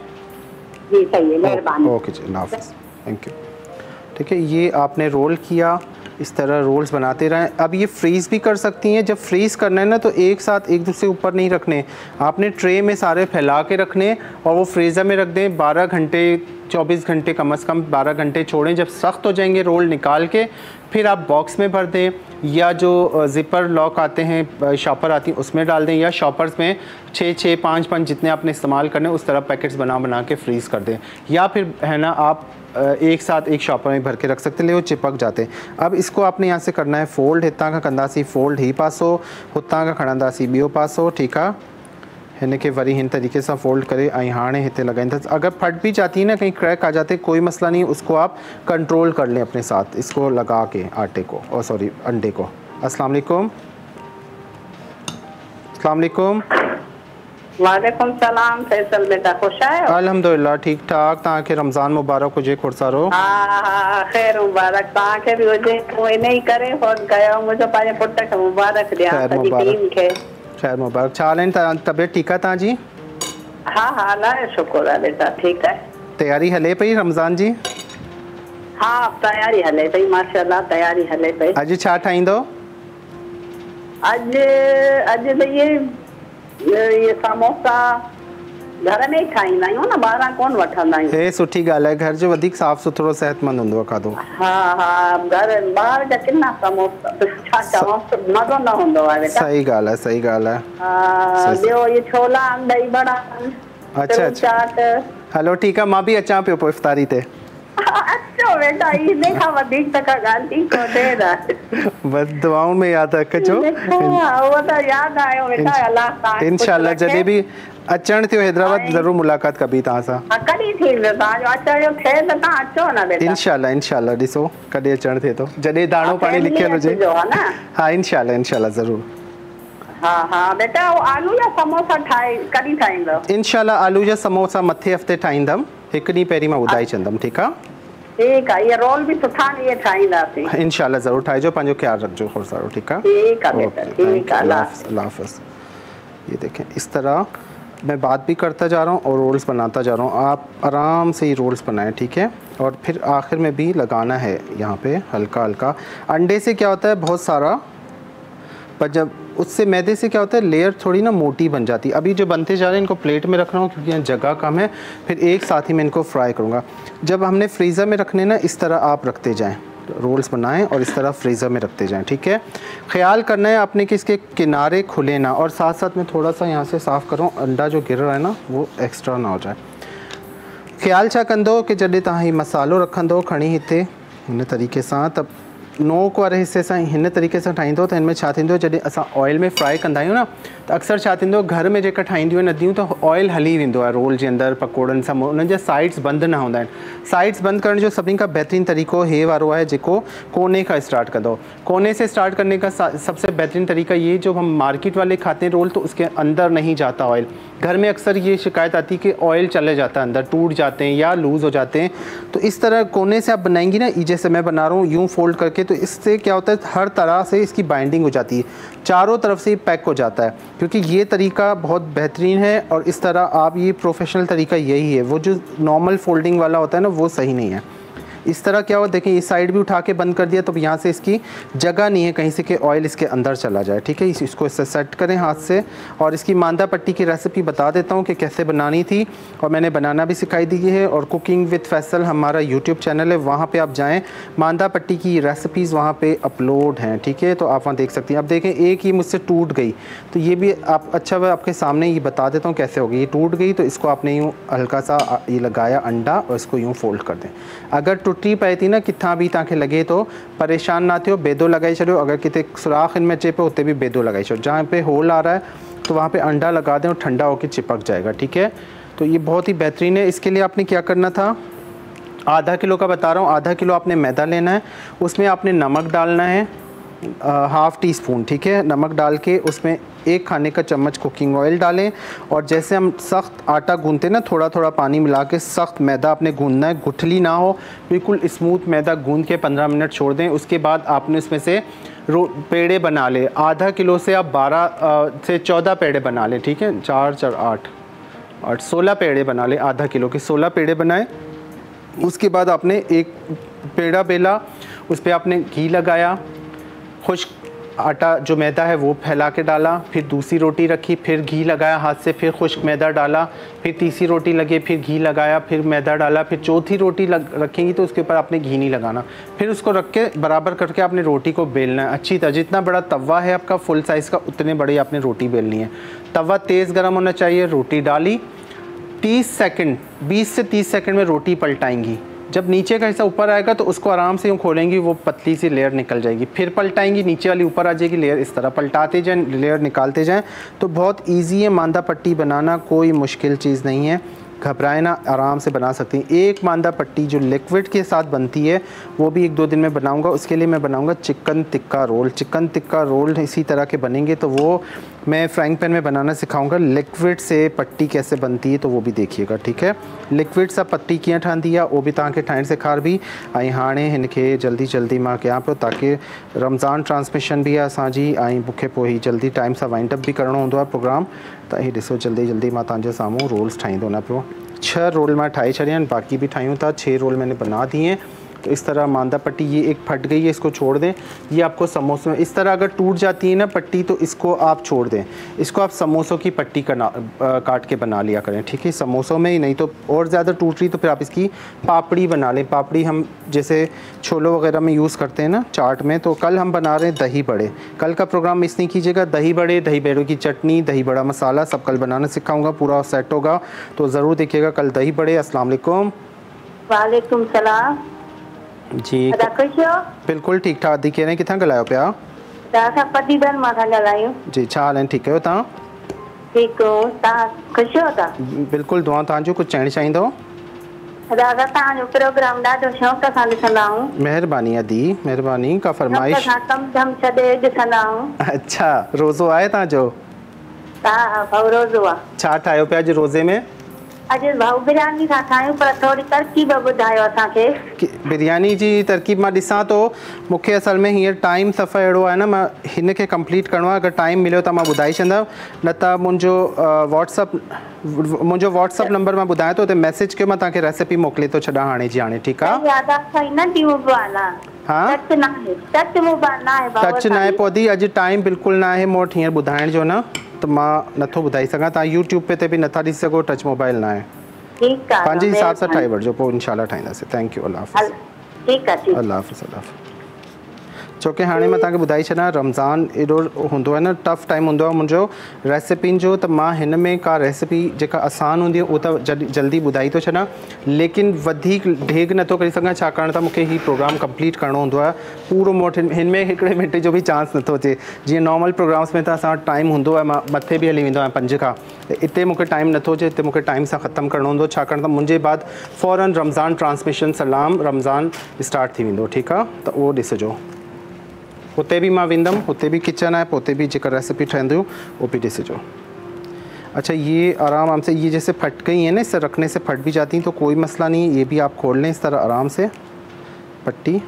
जी सही है मेहरबानी। ओके जी हाफिज़ थैंक यू ठीक है ये आपने रोल किया। इस तरह रोल्स बनाते रहें। अब ये फ्रीज़ भी कर सकती हैं। जब फ्रीज़ करना है ना तो एक साथ एक दूसरे ऊपर नहीं रखने। आपने ट्रे में सारे फैला के रखने और वो फ्रीज़र में रख दें। 12 घंटे 24 घंटे कम अज़ कम 12 घंटे छोड़ें। जब सख्त हो जाएँगे रोल निकाल के, फिर आप बॉक्स में भर दें या जो ज़िपर लॉक आते हैं शॉपर आती हैं, उसमें डाल दें या शॉपर्स में छः छः, पाँच पाँच जितने आपने इस्तेमाल करने उस तरह पैकेट्स बना बना के फ्रीज़ कर दें। या फिर, है ना, आप एक साथ एक शॉपर में भर के रख सकते ले चिपक जाते हैं। अब इसको आपने यहाँ से करना है फोल्ड हितां का कंदासी फोल्ड ही पासो हुतां का खणंदासीं पासो ठीकु आहे हिन खे वरी हिन तरीके सां फोल्ड करे ऐं हाणे हिते लॻाईंदसि अगर फट भी जाती है ना, कहीं क्रैक आ जाते, कोई मसला नहीं, उसको आप कंट्रोल कर लें अपने साथ, इसको लगा के आटे को और सॉरी अंडे को। अस्सलाम वालेकुम। वालेकुम सलाम फैसल बेटा खुश आयो अल्हम्दुलिल्लाह ठीक ठाक तव्हांखे रमज़ान मुबारक हुजे खुरसारो हा हा ख़ैर मुबारक तव्हांखे बि हुजे तूं इन ई करे फ़ोन कयो मुंहिंजो पंहिंजे पुट खे मुबारक ॾियाँ सॼी। टीम खे ख़ैर मुबारक। छा हाल आहिनि तव्हां तबियत ठीकु आहे तव्हांजी हा हा अलाए शुक्र आहे बेटा ठीकु आहे तयारी हले पई रमज़ान जी? हा तयारी हले पई माशाल्लाह तयारी हले पई। अॼु छा ठाहींदो? अॼु अॼु त इहे इहे समोसा घर में ई ठाहींदा आहियूं न ॿाहिरां कोन वठंदा आहियूं। हे सुठी ॻाल्हि आहे घर जो वधीक साफ़ सुथरो सेहतमंद हूंदो आहे खाधो। हा हा घर ॿाहिरि जा किना समोसा छा चवां मज़ो न हूंदो आहे सही ॻाल्हि आहे सही ॻाल्हि आहे। ॿियो इहे छोला दही बड़ा अच्छा, अच्छा। हलो ठीकु आहे माँ बि अचां पियो पोइ इफ़्तारी ते। <laughs> अचो बेटा इन खां वधीक त का ॻाल्हि थी कोन्हे न बसि दुआउनि में यादि रखिजो हा, उहो त यादि आयो बेटा अलाह इनशाला जॾहिं बि अचणु थियो हैदराबाद ज़रूरु मुलाक़ात कबी तव्हां सां। हा, कॾहिं थींदो तव्हांजो अचण जो थिए त तव्हां अचो न बेटा। इनशाला इनशाला ॾिसो कॾहिं अचणु थिए थो जॾहिं दाणो हा, पाणी लिखियलु हुजे। हा न? हा इनशाला इनशाला हा हा बेटा आलू जा समोसा ठाहे कॾहिं ठाहींदो इनशाला आलू जा समोसा मथे हफ़्ते ठाहींदमि। हिकु ॾींहुं पहिरीं माँ ॿुधाए छॾंदमि ठीकु आहे? ठीकु आहे इहे रोल बि सुठा इहे ठाहींदासीं। इनशाला ज़रूरु ठाहिजो पंहिंजो ख्यालु रखिजो खोड़ सारो ठीकु आहे? ठीकु यू, आहे अल्लाह हाफ़िज़, ये देखें इस तरह मैं बात भी करता जा रहा हूँ और रोल्स बनाता जा रहा हूँ। आप आराम से ये रोल्स बनाएँ ठीक है? और फिर आखिर में भी लगाना है यहाँ पे हल्का हल्का अंडे से क्या होता है? बहुत सारा पर जब उससे मैदे से क्या होता है लेयर थोड़ी ना मोटी बन जाती है। अभी जो बनते जा रहे हैं, इनको प्लेट में रख रहा हूँ क्योंकि यहाँ जगह कम है, फिर एक साथ ही मैं इनको फ्राई करूँगा। जब हमने फ्रीज़र में रखने ना, इस तरह आप रखते जाएँ रोल्स बनाएँ और इस तरह फ्रीज़र में रखते जाएँ, ठीक है? ख्याल करना है आपने कि इसके किनारे खुले ना, और साथ साथ में थोड़ा सा यहाँ से साफ़ करूँ अंडा जो गिर रहा है ना, वो एक्स्ट्रा ना हो जाए। ख्याल छा कंदो की जॾहिं तव्हां मसालो रखंदो, खणी हिते हिन तरीक़े सां। त नोक वारे हिसे सां हिन तरीक़े सां ठाहींदो, त हिन में छा थींदो, जॾहिं असां ऑयल में फ्राई आहियूं न, त अक्सर घर में ठाहींदियूं आहिनि नदियूं, त ऑयल हली आहे रोल जे अंदरि, पकोड़नि सां उन्हनि जा साइड्स बंदि न हूंदा आहिनि। साइड्स बंदि करण जो सभिनी तरीक़ो हे वारो आहे जेको कोने खां स्टार्ट कंदो। कोने से स्टार्ट करने का सबसे बेहतरीन तरीका ये, जो हम मार्केट वाले खाते हैं रोल तो उसके अंदर नहीं जाता ऑयल घर में अक्सर ये शिकायत आती है कि ऑयल चले जाता है अंदर, टूट जाते हैं या लूज़ हो जाते हैं। तो इस तरह कोने से आप बनाएँगी ना, ये जैसे मैं बना रहा हूँ, यूँ फोल्ड करके तो इससे क्या होता है, हर तरह से इसकी बाइंडिंग हो जाती है। चारों तरफ़ से पैक हो जाता है, क्योंकि ये तरीका बहुत बेहतरीन है और इस तरह आप, ये प्रोफेशनल तरीका यही है। वो जो नॉर्मल फोल्डिंग वाला होता है ना, वो सही नहीं है। इस तरह क्या हुआ? देखें इस साइड भी उठा के बंद कर दिया तो यहाँ से इसकी जगह नहीं है कहीं से कि ऑयल इसके अंदर चला जाए, ठीक है? इसको इससे सेट करें हाथ से। और इसकी मांदा पट्टी की रेसिपी बता देता हूँ कि कैसे बनानी थी, और मैंने बनाना भी सिखाई दी है। और कुकिंग विद फैसल हमारा यूट्यूब चैनल है, वहाँ पर आप जाएँ, मांदा पट्टी की रेसिपीज़ वहाँ पर अपलोड हैं, ठीक है? तो आप वहाँ देख सकती हैं। अब देखें, एक ही मुझसे टूट गई तो ये भी आप अच्छा मैं आपके सामने ये बता देता हूँ कैसे होगी ये टूट गई तो इसको आपने यूँ हल्का सा ये लगाया अंडा और इसको यूँ फोल्ड कर दें। अगर टुटी पए थी न, किथां बि तव्हांखे लॻे थो परेशान ना थियो, बेदो लगाई छॾियो। अगर किथे सुराख इनमें अचे पियो भी बेदो लगाई छॾियो। जहाँ पे होल आ रहा है तो वहाँ पे अंडा लगा दें और ठंडा होकर चिपक जाएगा, ठीक है? तो ये बहुत ही बेहतरीन है। इसके लिए आपने क्या करना था? आधा किलो का बता रहा हूँ, आधा किलो आपने मैदा लेना है। उसमें आपने नमक डालना है हाफ़ टी स्पून ठीक है? नमक डाल के उसमें एक खाने का चम्मच कुकिंग ऑयल डालें और जैसे हम सख्त आटा गूंदते हैं ना थोड़ा थोड़ा पानी मिला के सख्त मैदा आपने गूंदना है, गुठली ना हो, बिल्कुल स्मूथ मैदा गूंद के पंद्रह मिनट छोड़ दें, उसके बाद आपने इसमें से रो, पेड़े बना ले। आधा किलो से आप बारह से चौदह पेड़े बना लें, ठीक है? चार चार, आठ आठ, सोलह पेड़े बना लें, आधा किलो के सोलह पेड़े बनाए। उसके बाद आपने एक पेड़ा बेला, उस पर आपने घी लगाया, खुश्क आटा जो मैदा है वो फैला के डाला, फिर दूसरी रोटी रखी, फिर घी लगाया हाथ से, फिर खुश्क मैदा डाला, फिर तीसरी रोटी लगे, फिर घी लगाया, फिर मैदा डाला, फिर चौथी रोटी लग, रखेंगी तो उसके ऊपर आपने घी नहीं लगाना। फिर उसको रख के बराबर करके आपने रोटी को बेलना है। अच्छी तरह, जितना बड़ा तवा है आपका फुल साइज़ का, उतने बड़ी आपने रोटी बेलनी है। तवा तेज़ गर्म होना चाहिए, रोटी डाली, तीस सेकेंड बीस से तीस सेकेंड में रोटी पलटाएँगी। जब नीचे का हिस्सा ऊपर आएगा तो उसको आराम से यूँ खोलेंगी, वो पतली सी लेयर निकल जाएगी। फिर पलटाएँगी, नीचे वाली ऊपर आ जाएगी लेयर इस तरह। पलटाते जाएँ लेयर निकालते जाएँ तो बहुत ईजी है मांदा पट्टी बनाना, कोई मुश्किल चीज़ नहीं है। घबराए ना, आराम से बना सकती हैं। एक मांदा पट्टी जो लिक्विड के साथ बनती है, वो भी एक दो दिन में बनाऊँगा। उसके लिए मैं बनाऊँगा chicken tikka roll. Chicken tikka roll इसी तरह के बनेंगे तो वो मैं फ्राइंग पैन में बनाना सिखाऊँगा। लिक्विड से पट्टी कैसे बनती है तो वो भी देखिएगा, ठीक है? लिक्विड सा पट्टी कीअं ठहंदी आहे उहो बि तव्हांखे ठाहिण सेखारबी ऐं हाणे हिनखे जल्दी जल्दी माँ कयां पियो ताकी रमज़ान ट्रांसमिशन बि आहे असांजी ऐं मूंखे पोइ ही जल्दी टाइम सां वाइंड अप बि करिणो हूंदो प्रोग्राम। त ये ऐसो जल्दी जल्दी माँ तव्हांजे रोल्स न पियो छह रोल मैं ठाहे छॾिया आहिनि बाक़ी भी ठाहियूं था छह रोल मैंने बना दिए हैं तो इस तरह मांदा पट्टी ये एक फट गई है, इसको छोड़ दें। ये आपको समोसों में इस तरह अगर टूट जाती है ना पट्टी तो इसको आप छोड़ दें। इसको आप समोसों की पट्टी का काट के बना लिया करें, ठीक है? समोसों में ही नहीं तो और ज़्यादा टूट रही तो फिर आप इसकी पापड़ी बना लें। पापड़ी हम जैसे छोलों वगैरह में यूज़ करते हैं ना चाट में तो कल हम बना रहे हैं दही बड़े। कल का प्रोग्राम मिस नहीं कीजिएगा। दही बड़े, दही बड़ों की चटनी, दही बड़ा मसाला सब कल बनाना सिखाऊँगा, पूरा सेट होगा। तो ज़रूर देखिएगा कल दही बड़े। अस्सलाम वालेकुम। वालेकुम सलाम। जी हो? बिल्कुलु ठीकु ठाक। दी कहिड़े किथां ॻाल्हायो पिया? त असां पतीदर माँ था ॻाल्हायूं। जी छा हाल आहिनि? ठीकु आहियो तव्हां ठीकु हो। तव्हां ख़ुशि हो था बिल्कुलु दुआ तव्हांजो कुझु चवणु चाहींदव अदा असां तव्हांजो प्रोग्राम ॾाढो शौक़ सां ॾिसंदा आहियूं महिरबानी अदी महिरबानी। का फरमाइश? कमु धम छॾे ॾिसंदा आहियूं अच्छा रोज़ो आहे तव्हांजो हा भाऊ रोज़ो आहे। छा ठाहियो पिया अॼु रोज़े में? अॼु भाऊ बिरयानी था ठाहियूं पर थोरी तरकीब ॿुधायो असांखे। कि- बिरयानी जी तरकीब माँ ॾिसां थो मूंखे असल में हींअर टाइम सफ़र अहिड़ो आहे न माँ हिन खे कंप्लीट करिणो आहे। अगरि टाइम मिलियो त माँ ॿुधाए छॾंदमि न त मुंहिंजो व्हाट्सअप मुंहिंजो व्हाट्सअप नंबर माँ ॿुधायां थो मैसेज कयो माँ तव्हांखे रेसिपी मोकिले थो छॾां हाणे जी हाणे ठीकु आहे? हा? टच ना टच आहे पौधी अॼु टाइम बिल्कुलु न आहे मूं वटि हींअर ॿुधाइण जो न। त माँ नथो ॿुधाए सघां। तव्हां यूट्यूब पे ते बि नथा ॾिसी सघो टच मोबाइल ना आहे पंहिंजे हिसाब सां ठाहे। वठिजो पोइ इनशाला ठाहींदासीं। थैंक यू अलाह हाफ़िज़। अलाह हाफ़िज़ अलाह हाफ़िज़। छोकी हाणे माँ तव्हांखे ॿुधाए छॾियाँ रमज़ान हूंदो आहे न टफ टाइम हूंदो आहे मुंहिंजो जो, त माँ का रेसिपी जेका आसान आहे, उहो त जल्दी जल्दी ॿुधाई थो छॾां। लेकिन ढेग नथो करे सघां, छाकाणि त मूंखे प्रोग्राम कंप्लीट करिणो हूंदो आहे। पूरो में जो बि चांस नथो अचे। जीअं नॉर्मल प्रोग्राम्स में त असां टाइम हूंदो आहे, माँ मथे हली आहियाँ पंज त हिते मूंखे टाइम नथो अचे हिते मूंखे टाइम सां ख़तमु करिणो हूंदो। छाकाणि त मुंहिंजे बाद फ़ौरन रमज़ान ट्रांसमिशन सलाम रमज़ान स्टार्ट थी आहे? त उहो ॾिसिजो। बि माँ वेंदुमि, हुते बि किचन पोइ हुते बि जेका रेसिपी ठहंदियूं उहो बि ॾिसिजो अच्छा ये आराम आराम से, ये जैसे फट गई है ना इससे रखने से फट भी जाती हैं तो कोई मसला नहीं है ये भी आप खोल लें इस तरह आराम से। पट्टी।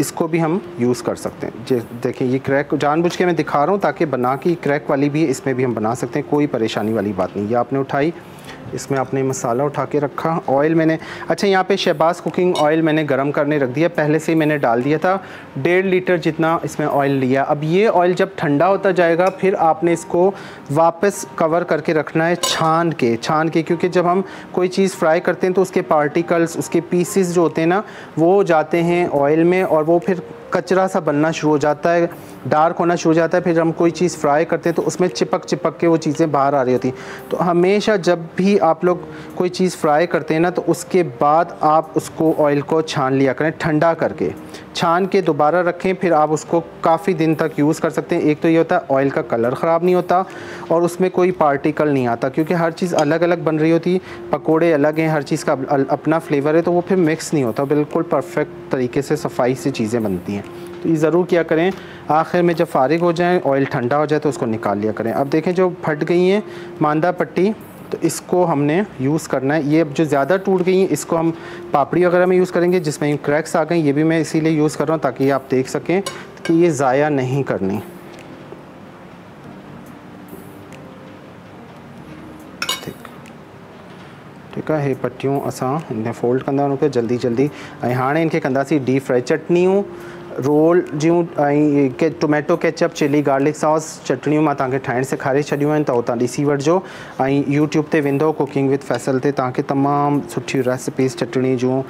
इसको भी हम यूज़ कर सकते हैं। जे, देखिए, ये क्रैक जानबूझ के मैं दिखा रहा हूँ, ताकि बना के क्रैक वाली भी है इसमें भी हम बना सकते हैं, कोई परेशानी वाली बात नहीं। ये आपने उठाई इसमें आपने मसाला उठा के रखा ऑयल मैंने अच्छा यहाँ पे शहबाज कुकिंग ऑयल मैंने गरम करने रख दिया, पहले से ही मैंने डाल दिया था, डेढ़ लीटर जितना इसमें ऑयल लिया। अब ये ऑयल जब ठंडा होता जाएगा, फिर आपने इसको वापस कवर करके रखना है छान के छान के, क्योंकि जब हम कोई चीज़ फ्राई करते हैं तो उसके पार्टिकल्स उसके पीसीस जो होते हैं ना, वो जाते हैं ऑयल में और वो फिर कचरा सा बनना शुरू हो जाता है। डार्क होना शुरू हो जाता है, फिर हम कोई चीज़ फ्राई करते हैं तो उसमें चिपक चिपक के वो चीज़ें बाहर आ रही होती हैं। तो हमेशा जब भी आप लोग कोई चीज़ फ्राई करते हैं ना तो उसके बाद आप उसको ऑयल को छान लिया करें, ठंडा करके। छान के दोबारा रखें, फिर आप उसको काफ़ी दिन तक यूज़ कर सकते हैं। एक तो ये होता है ऑयल का कलर ख़राब नहीं होता और उसमें कोई पार्टिकल नहीं आता, क्योंकि हर चीज़ अलग अलग बन रही होती, पकोड़े अलग हैं, हर चीज़ का अपना फ्लेवर है तो वो फिर मिक्स नहीं होता। बिल्कुल परफेक्ट तरीके से सफ़ाई से चीज़ें बनती हैं। तो ये ज़रूर किया करें। आखिर में जब फारिग हो जाए ऑयल ठंडा हो जाए तो उसको निकाल लिया करें। अब देखें जो फट गई हैं, मांदा पट्टी तो इसको हमने यूज़ करना है। ये जो ज़्यादा टूट गई हैं, इसको हम पापड़ी वगैरह में यूज़ करेंगे, जिसमें क्रैक्स आ गए ये भी मैं इसीलिए यूज़ कर रहा हूँ ताकि आप देख सकें कि ये ज़ाया नहीं करनी। ठीक। है हे पटियूं असां हिन फोल्ड कंदा जल्दी जल्दी ऐं हाणे इनखे कंदासीं डीप फ्राई चटनियूं रोल जो के, tomato ketchup chilli garlic sauce, चटणियूं माँ तव्हांखे ठाहिण सेखारे छॾियूं आहिनि, त ऐं यूट्यूब ते वेंदो, कुकिंग विद फैसल ते तव्हांखे तमामु सुठियूं रेसिपीज़ चटणी जूं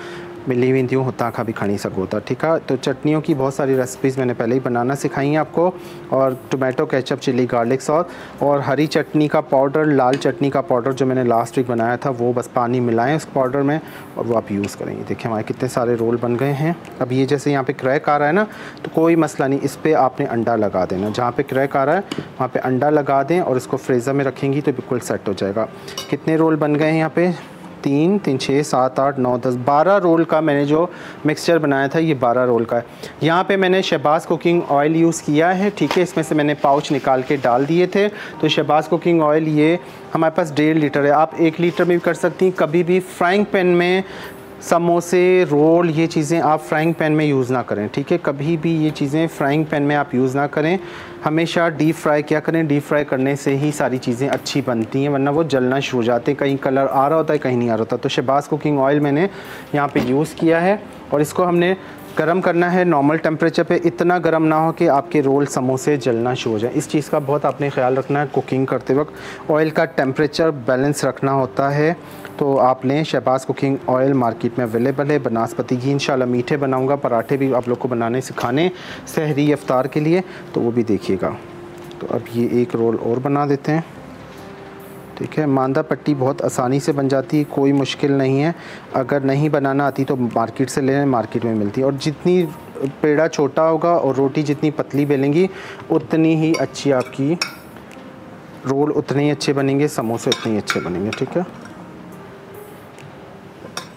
मिली वेंदियूं हुतां खां भी खणी सको था ठीक है? तो चटनियों की बहुत सारी रेसिपीज़ मैंने पहले ही बनाना सिखाई हैं आपको, और tomato ketchup chilli garlic sauce और हरी चटनी का पाउडर लाल चटनी का पाउडर जो मैंने लास्ट वीक बनाया था, वो बस पानी मिलाएँ उस पाउडर में, और वो आप यूज़ करेंगे। देखिए, हमारे कितने सारे रोल बन गए हैं। अब ये जैसे यहाँ पर क्रैक आ रहा है ना तो कोई मसला नहीं, इस पर आपने अंडा लगा देना। जहाँ पर क्रैक आ रहा है, वहाँ पर अंडा लगा दें, और इसको फ्रीज़र में रखेंगी तो बिल्कुल सेट हो जाएगा। कितने रोल बन गए हैं यहाँ पे? तीन तीन छः सात, आठ, नौ, दस, बारह रोल का मैंने जो मिक्सचर बनाया था, ये बारह रोल का है। यहाँ पे मैंने शहबाज कुकिंग ऑयल यूज़ किया है, ठीक है? इसमें से मैंने पाउच निकाल के डाल दिए थे। तो शहबाज कुकिंग ऑयल ये हमारे पास डेढ़ लीटर है। आप एक लीटर में भी कर सकती हैं। कभी भी फ्राइंग पैन में समोसे, रोल, ये चीज़ें आप फ्राइंग पैन में यूज़ ना करें, ठीक है? कभी भी ये चीज़ें फ्राइंग पैन में आप यूज़ ना करें। हमेशा डीप फ्राई क्या करें? डीप फ्राई करने से ही सारी चीज़ें अच्छी बनती हैं, वरना वो जलना शुरू हो जाते हैं। कहीं कलर आ रहा होता है, कहीं नहीं आ रहा होता। तो शहबाज कुकिंग ऑयल मैंने यहाँ पे यूज़ किया है और इसको हमने गर्म करना है नॉर्मल टेम्परेचर पे इतना गर्म ना हो कि आपके रोल समोसे जलना शुरू हो जाए। इस चीज़ का बहुत आपने ख्याल रखना है कुकिंग करते वक्त। ऑयल का टेम्परेचर बैलेंस रखना होता है। तो आप लें, शहबाज कुकिंग ऑयल मार्केट में अवेलेबल है, बनास्पति घी, इंशाल्लाह मीठे बनाऊँगा, पराठे भी आप लोग को बनाने सिखाने सहरी अफ्तार के लिए। तो वो भी देखिएगा। तो अब ये एक रोल और बना देते हैं। ठीक है। मांदा पट्टी बहुत आसानी से बन जाती है, कोई मुश्किल नहीं है। अगर नहीं बनाना आती तो मार्केट से लेने मार्केट में मिलती है। और जितनी पेड़ा छोटा होगा और रोटी जितनी पतली बेलेंगी, उतनी ही अच्छी आपकी रोल उतने ही अच्छे बनेंगे, समोसे उतने ही अच्छे बनेंगे, ठीक है।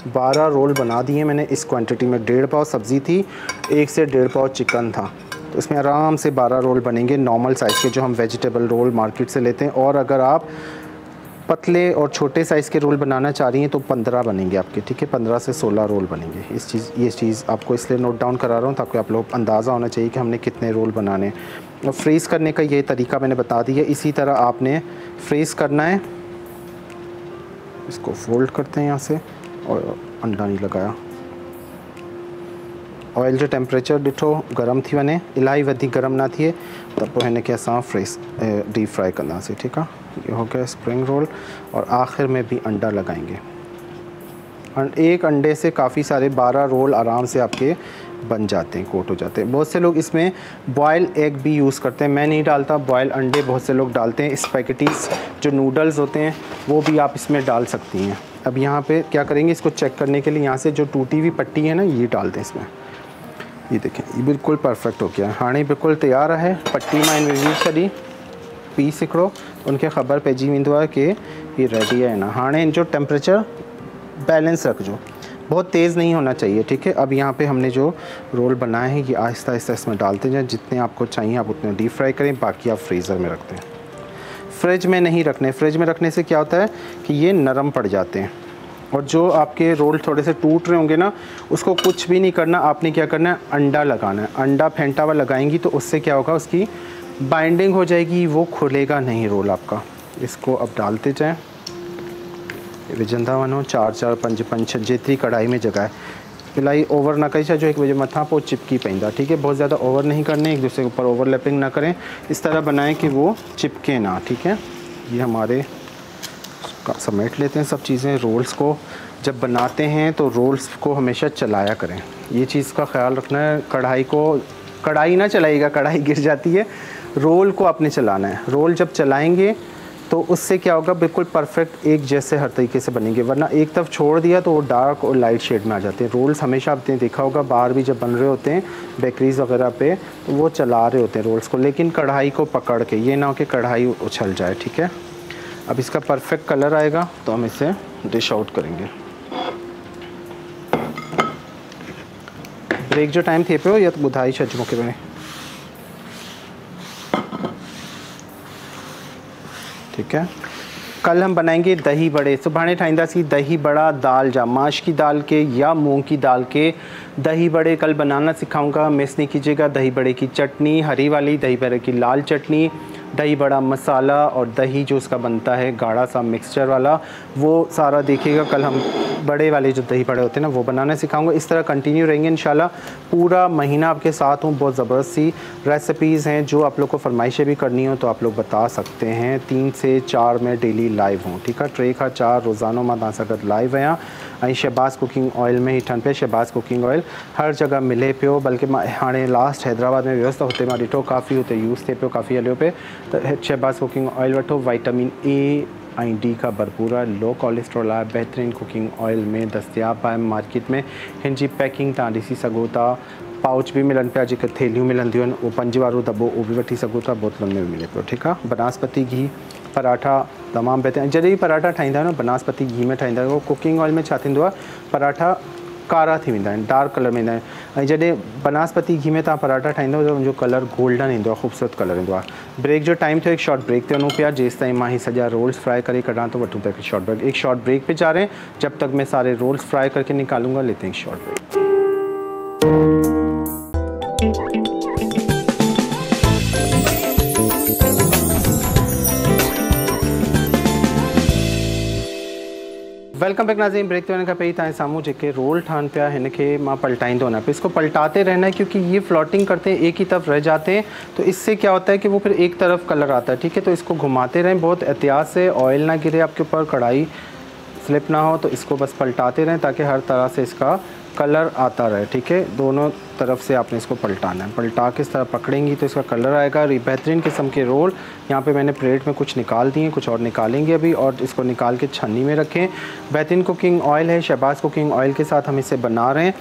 बारह रोल बना दिए मैंने, इस क्वांटिटी में डेढ़ पाव सब्ज़ी थी, एक से डेढ़ पाव चिकन था। तो इसमें आराम से बारह रोल बनेंगे नॉर्मल साइज़ के जो हम वेजिटेबल रोल मार्केट से लेते हैं। और अगर आप पतले और छोटे साइज़ के रोल बनाना चाह रही हैं तो पंद्रह बनेंगे आपके, ठीक है? पंद्रह से सोलह रोल बनेंगे। इस चीज़, ये चीज़ आपको इसलिए नोट डाउन करा रहा हूँ ताकि आप लोग अंदाज़ा होना चाहिए कि हमने कितने रोल बनाने और फ्रीज़ करने का ये तरीका मैंने बता दिया इसी तरह आपने फ्रीज़ करना है। इसको फोल्ड करते हैं यहाँ से। और अंडा नहीं लगाया। ऑयल जो टेम्परेचर ॾिठो गरम थी वञे इलाही वधीक गरम ना थिए त पोइ हिनखे असां फ्रेस डीप फ्राई कंदासीं, ठीकु आहे ये हो गया स्प्रिंग रोल और आखिर में भी अंडा लगाएँगे एक अंडे से काफ़ी सारे बारह रोल आराम से आपके बन जाते हैं कोट हो जाते हैं। बहुत से लोग इसमें बॉयल एग भी यूज़ करते हैं। मैं नहीं डालता बॉयल अंडे बहुत से लोग डालते हैं। स्पैकेटीज़ जो नूडल्स होते हैं, वो भी आप इसमें डाल सकती हैं। अब यहाँ पे क्या करेंगे, इसको चेक करने के लिए यहाँ से जो टूटी हुई पट्टी है ना, ये डाल दें इसमें। ये देखें, ये बिल्कुल परफेक्ट हो गया। हाणे बिल्कुल तैयार है, पट्टी में इन विझी छॾी पीस हिकिड़ो। उनखे ख़बर पइजी वेंदो आहे कि ये रेडी है ना। हाणे जो टेम्परेचर बैलेंस रखिजो। बहुत तेज़ नहीं होना चाहिए, ठीक है? अब यहाँ पे हमने जो रोल बनाए हैं, ये आहिस्ता आहिस्ता इसमें डालते जाएँ। जितने आपको चाहिए, आप उतने डीप फ्राई करें, बाकी आप फ्रीज़र में रखते हैं। फ्रिज में नहीं रखने। फ्रिज में रखने से क्या होता है कि ये नरम पड़ जाते हैं। और जो आपके रोल थोड़े से टूट रहे होंगे ना, उसको कुछ भी नहीं करना, आपने क्या करना है? अंडा लगाना है। अंडा फेंटा हुआ लगाएँगी तो उससे क्या होगा? उसकी बाइंडिंग हो जाएगी, वो खुलेगा नहीं रोल आपका। इसको अब डालते जाएँ। विझंदा वञो चार चार, पंज पंज, छह, जेतिरी कढ़ाई में जगह है। इलाही ओवर ना करी छो एक बजे मथा पो चिपकी पैदा, ठीक है? बहुत ज़्यादा ओवर नहीं करने, एक दूसरे के ऊपर ओवरलैपिंग ना करें। इस तरह बनाएँ कि वो चिपके ना, ठीक है? ये हमारे समेट लेते हैं सब चीज़ें रोल्स को। जब बनाते हैं तो रोल्स को हमेशा चलाया करें। ये चीज़ का ख्याल रखना है, कढ़ाई को, कढ़ाई ना चलाइएगा, कढ़ाई गिर जाती है। रोल को आपने चलाना है। रोल जब चलाएँगे तो उससे क्या होगा, बिल्कुल परफेक्ट एक जैसे हर तरीके से बनेंगे। वरना एक तरफ़ छोड़ दिया तो वो डार्क और लाइट शेड में आ जाते हैं। रोल्स हमेशा आपने देखा होगा, बाहर भी जब बन रहे होते हैं बेकरीज वगैरह पे तो वो चला रहे होते हैं रोल्स को। लेकिन कढ़ाई को पकड़ के, ये ना हो कि कढ़ाई उछल जाए, ठीक है? अब इसका परफेक्ट कलर आएगा तो हम इसे डिश आउट करेंगे। ब्रेक जो टाइम थे पियो या तो ॿुधाई छॾिजो मूंखे भेण ठीक है। कल हम बनाएँगे दही बड़े। सुभाणे ठाहींदासीं दही बड़ा दाल जा माश की दाल के या मूंग की दाल के। दही बड़े कल बनाना सिखाऊँगा। मिस नहीं कीजिएगा। दही बड़े की चटनी, हरी वाली, दही बड़े की लाल चटनी। दही बड़ा मसाला और दही जो उसका बनता है, गाढ़ा सा मिक्सचर वाला, वो सारा देखिएगा, कल हम बड़े वाले जो दही बड़े होते हैं ना, वो बनाना सिखाऊँगा। इस तरह कंटिन्यू रहेंगे इन पूरा महीना आपके साथ हूँ, बहुत ज़बरदस्त सी रेसिपीज़ हैं, जो आप लोग को फरमाइशें भी करनी हो तो आप लोग बता सकते हैं। तीन से चार में डेली लाइव हूँ, ठीक है? ट्रे खां चार, रोज़ानो माँ सां लाइव आहियाँ ऐं शहबाज़ कुकिंग ऑयल में ही ठहनि पे, शहबाज़ कुकिंग ऑयल हर जगह मिले पियो बल्कि हाणे लास्ट हैदराबाद में वियुसि त हुते, माँ ॾिठो काफ़ी हुते, यूज़ थिए पियो काफ़ी हलियो त शहबाज़ कुकिंग ऑयल वठो वाइटामिन ए ऐं डी का भरपूर आहे लो कोलेस्ट्रॉल आहे बहितरीनु कुकिंग ऑयल में दस्तियाब आहे मार्केट में जी पैकिंग सघो था पाउच भी मिलनि पिया, जेके थेलियूं मिलंदियूं आहिनि उहो पंज वारो दॿो उहो बि में बि मिले पियो, ठीकु आहे बनास्पति घी, पराठा तमामु बहितरीनु। जॾहिं पराठा आहियो न, बनास्पति घी में आहियो। कुकिंग ऑयल में पराठा कारा थी आहिनि डार्क कलर में जैसे बनस्पति घी में पराठा ठाहींदव, त उनजो कलर गोल्डन आहे, ख़ूबसूरत कलर आहे। ब्रेक जो टाइम थियो हिकु शॉर्ट ब्रेक ते वञूं पिया जेसि ताईं माँ सॼा रोल्स फ्राई करे कढां तो था हिकु शॉर्ट ब्रेक एक शॉर्ट ब्रेक पे जा रहे हैं जब तक मैं सारे रोल्स फ्राई करके निकालूँगा, लेते हैं एक short break welcome back Nazim break ते वञण खां पहिरीं तव्हांजे साम्हूं रोल ठान पिया हिन खे माँ पलटाईंदो ना पियो इसको पलटाते रहना है, क्योंकि ये फ्लोटिंग करते हैं, एक ही तरफ़ रह जाते हैं तो इससे क्या होता है कि वो फिर एक तरफ़ कलर आता है, ठीक है तो इसको घुमाते रहें, बहुत एहतियात से, ऑयल ना गिरे आपके ऊपर, कढ़ाई स्लिप ना हो तो इसको बस पलटाते रहें, ताकि हर तरह से इसका कलर आता रहे ठीक है? दोनों तरफ़ से आपने इसको पलटाना है। पलटा के इस तरह पकड़ेंगी तो इसका कलर आएगा। और बेहतरीन किस्म के रोल यहाँ पे मैंने प्लेट में कुछ निकाल दिए कुछ और निकालेंगे अभी और इसको निकाल के छन्नी में रखें। बेहतरीन कुकिंग ऑयल है शहबाज कुकिंग ऑयल के साथ हम इसे बना रहे हैं।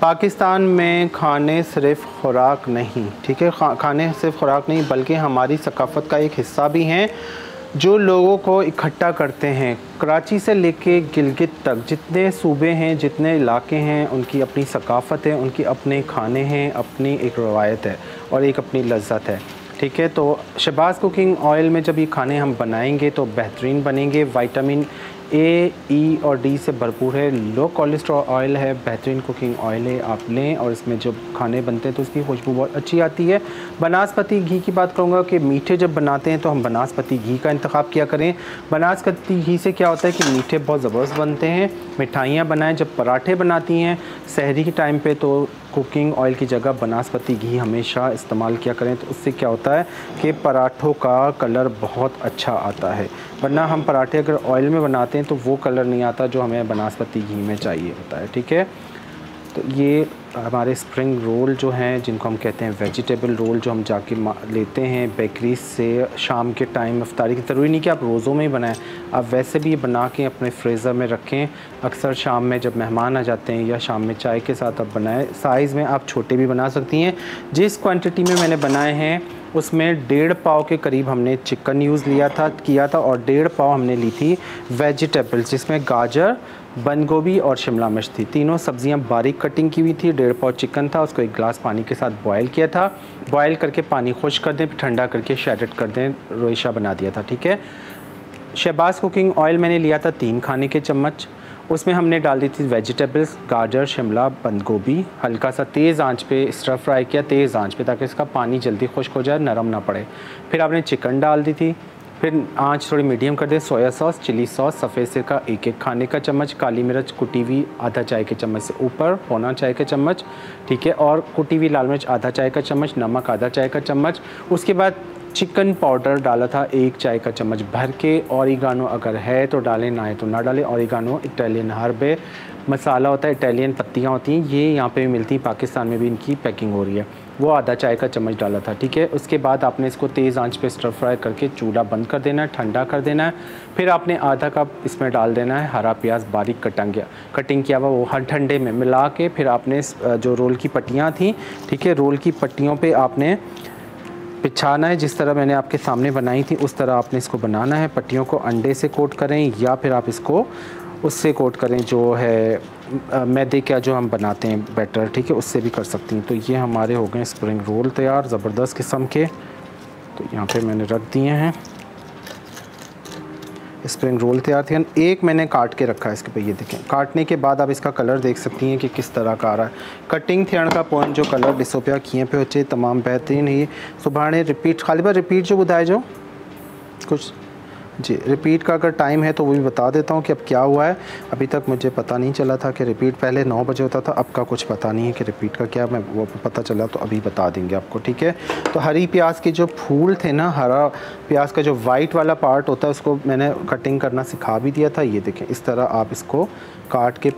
पाकिस्तान में खाने सिर्फ़ खुराक नहीं ठीक है? खा, खाने सिर्फ़ खुराक नहीं बल्कि हमारी सकाफ़त का एक हिस्सा भी हैं। जो लोगों को इकट्ठा करते हैं, कराची से लेके गिलगित तक, जितने सूबे हैं, जितने इलाके हैं, उनकी अपनी सकाफ़त है, उनकी अपने खाने हैं, अपनी एक रवायत है और एक अपनी लज्जत है। ठीक है तो शहबाज कुकिंग ऑयल में जब ये खाने हम बनाएँगे तो बेहतरीन बनेंगे, विटामिन ए ई और डी से भरपूर है। लो कोलेस्ट्रॉल ऑयल है, बेहतरीन कुकिंग ऑयल है आप लें और इसमें जब खाने बनते हैं तो उसकी खुशबू बहुत अच्छी आती है। बनास्पति घी की बात करूँगा कि मीठे जब बनाते हैं तो हम बनास्पति घी का इंतखब किया करें। बनास्पति घी से क्या होता है कि मीठे बहुत ज़बरदस्त बनते हैं। मिठाइयाँ बनाएँ, जब पराठे बनाती हैं शहरी के टाइम पर तो कुकिंग ऑयल की जगह बनास्पति घी हमेशा इस्तेमाल किया करें। तो उससे क्या होता है कि पराठों का कलर बहुत अच्छा आता है। वरना हम पराठे अगर ऑयल में बनाते हैं तो वो कलर नहीं आता जो हमें बनास्पति घी में चाहिए होता है, ठीक है? तो ये हमारे स्प्रिंग रोल जो हैं, जिनको हम कहते हैं वेजिटेबल रोल जो हम जाके लेते हैं बेकरी से शाम के टाइम अफ्तारी की, ज़रूरी नहीं कि आप रोज़ों में ही बनाएँ। आप वैसे भी ये बना के अपने फ्रीज़र में रखें। अक्सर शाम में जब मेहमान आ जाते हैं या शाम में चाय के साथ आप बनाएँ साइज़ में आप छोटे भी बना सकती हैं। जिस क्वान्टिटी में मैंने बनाए हैं उसमें डेढ़ पाव के करीब हमने चिकन यूज़ लिया था, किया था और डेढ़ पाव हमने ली थी वेजिटेबल्स, जिसमें गाजर बंद गोभी और शिमला मिर्च थी। तीनों सब्ज़ियाँ बारीक कटिंग की हुई थी, डेढ़ पाव चिकन था, उसको एक गिलास पानी के साथ बॉयल किया था। बॉयल करके पानी खुश कर दें ठंडा करके शेडेड कर दें, रोइशा बना दिया था, ठीक है? शहबाज कुकिंग ऑयल मैंने लिया था तीन खाने के चम्मच। उसमें हमने डाल दी थी वेजिटेबल्स, गाजर, शिमला बंद गोभी हल्का सा तेज़ आँच पे स्टर फ्राई किया, तेज़ आँच पे ताकि इसका पानी जल्दी खुश्क हो जाए, नरम ना पड़े। फिर आपने चिकन डाल दी थी। फिर आँच थोड़ी मीडियम कर दे, सोया सॉस, चिली सॉस, सफ़ेद सिरका एक एक खाने का चम्मच, काली मिर्च कुटी हुई आधा चाय के चम्मच से ऊपर, पौना चाय का चम्मच, ठीक है, और कुटी हुई लाल मिर्च आधा चाय का चम्मच, नमक आधा चाय का चम्मच। उसके बाद चिकन पाउडर डाला था एक चाय का चम्मच भर के औरिगानो अगर है तो डालें, ना है तो ना डालें। औरिगानो इटालियन हर्ब है। मसाला होता है इटालियन पत्तियाँ होती हैं। ये यहाँ पे भी मिलती हैं, पाकिस्तान में भी इनकी पैकिंग हो रही है। वो आधा चाय का चम्मच डाला था, ठीक है? उसके बाद आपने इसको तेज़ आँच पे स्टर फ्राई करके चूल्हा बंद कर देना है, ठंडा कर देना है। फिर आपने आधा कप इसमें डाल देना है हरा प्याज बारीक कटंग गया कटिंग किया हुआ वो हर ठंडे में मिला के फिर आपने जो रोल की पट्टियाँ थी, ठीक है? रोल की पट्टियों पर आपने पिछाना है, जिस तरह मैंने आपके सामने बनाई थी, उस तरह आपने इसको बनाना है। पट्टियों को अंडे से कोट करें, या फिर आप इसको उससे कोट करें, जो है मैदे का जो हम बनाते हैं, बैटर, ठीक है, उससे भी कर सकती हैं। तो ये हमारे हो गए स्प्रिंग रोल तैयार, ज़बरदस्त किस्म के। तो यहाँ पे मैंने रख दिए हैं। स्प्रिंग रोल तैयार थे। एक मैंने काट के रखा है इसके पे, ये देखें। काटने के बाद आप इसका कलर देख सकती हैं कि किस तरह का आ रहा है। कटिंग थे का पॉइंट, जो कलर डिसोपिया किए पे हो तमामु बहितरीनु ही सुभाणे रिपीट ख़ाली बार रिपीट जो ॿुधाइजो कुछ जी रिपीट का अगर टाइम है तो वो भी बता देता हूँ कि अब क्या हुआ है। अभी तक मुझे पता नहीं चला था कि रिपीट पहले नौ बजे होता था, अब का कुछ पता नहीं है कि रिपीट का क्या, मैं वो पता चला तो अभी बता देंगे आपको, ठीक है? तो हरी प्याज के जो फूल थे ना, हरा प्याज का जो वाइट वाला पार्ट होता है, उसको मैंने कटिंग करना सिखा भी दिया था। ये देखें, इस तरह आप इसको काट के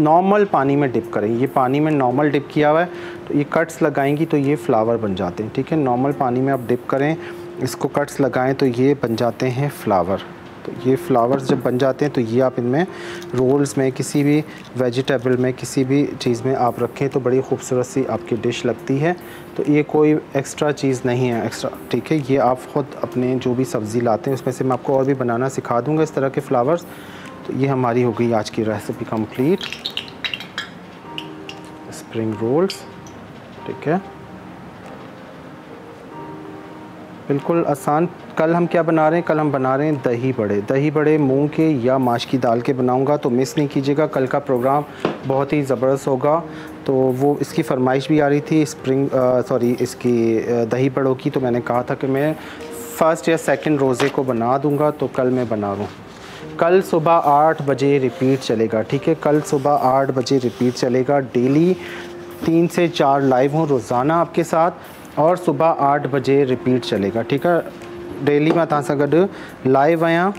नॉर्मल पानी में डिप करें। ये पानी में नॉर्मल डिप किया हुआ है तो ये कट्स लगाएँगी तो ये फ्लावर बन जाते हैं, ठीक है? नॉर्मल पानी में आप डिप करें। इसको कट्स लगाएँ तो ये बन जाते हैं फ्लावर तो ये फ्लावर्स जब बन जाते हैं तो ये आप इनमें रोल्स में, किसी भी वेजिटेबल में, किसी भी चीज़ में आप रखें तो बड़ी खूबसूरत सी आपकी डिश लगती है। तो ये कोई एक्स्ट्रा चीज़ नहीं है एक्स्ट्रा ठीक है? ये आप ख़ुद अपने जो भी सब्ज़ी लाते हैं, उसमें से मैं आपको और भी बनाना सिखा दूँगा इस तरह के फ्लावर्स तो ये हमारी हो गई आज की रेसिपी कंप्लीट स्प्रिंग रोल्स ठीक है? बिल्कुल आसान। कल हम क्या बना रहे हैं? कल हम बना रहे हैं दही बड़े। दही बड़े मूंग के या माश की दाल के बनाऊँगा तो मिस नहीं कीजिएगा। कल का प्रोग्राम बहुत ही ज़बरदस्त होगा। तो वो इसकी फरमाइश भी आ रही थी स्प्रिंग सॉरी, इसकी दही बड़ों की तो मैंने कहा था कि मैं फ़र्स्ट या सेकंड रोज़े को बना दूँगा तो कल मैं बना दूँ कल सुबह आठ बजे रिपीट चलेगा, ठीक है? कल सुबह आठ बजे रिपीट चलेगा। डेली तीन से चार लाइव हूँ रोज़ाना आपके साथ। और सुबह आठ बजे रिपीट चलेगा, ठीक है? डेली माँ तुम सां लाइव आया,